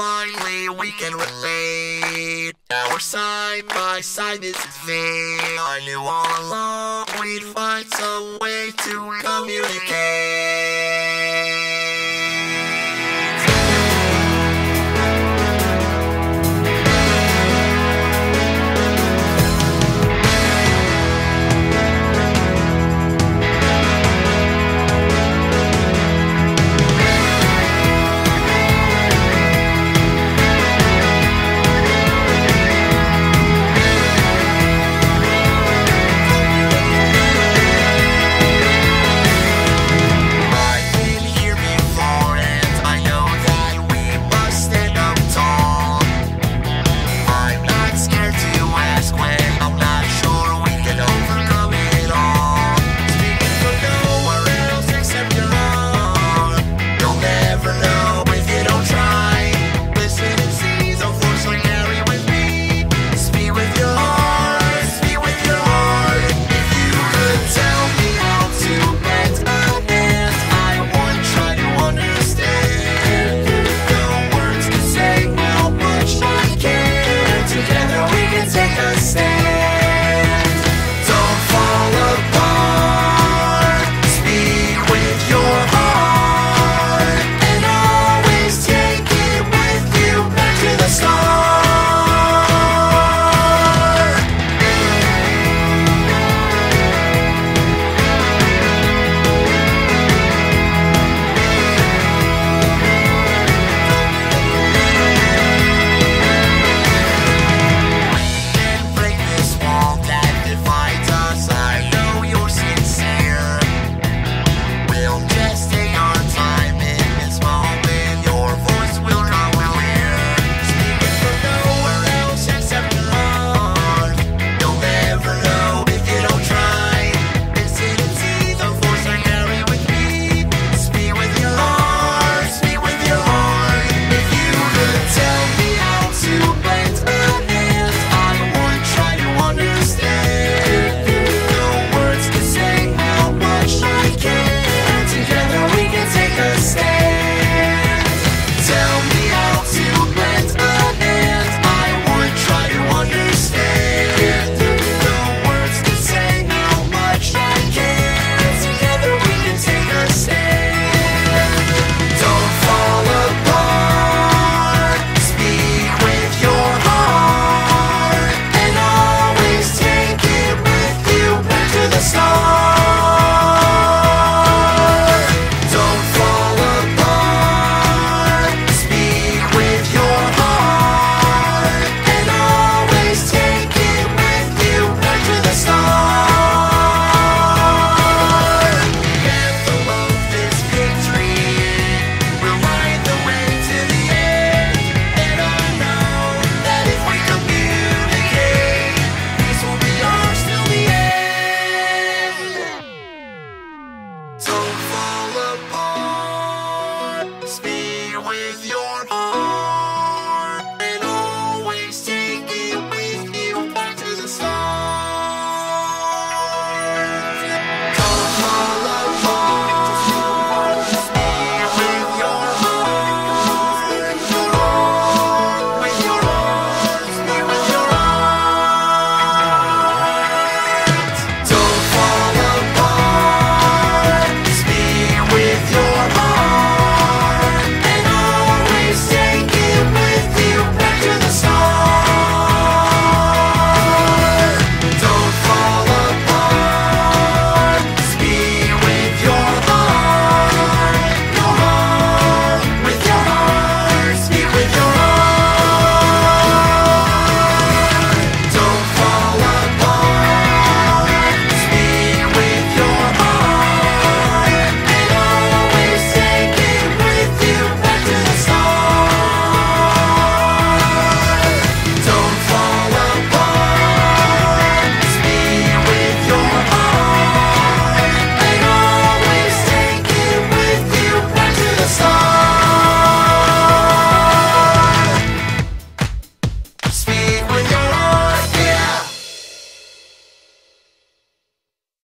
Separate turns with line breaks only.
Finally, we can relate. Our side by side is vain. I knew all along we'd find some way to communicate.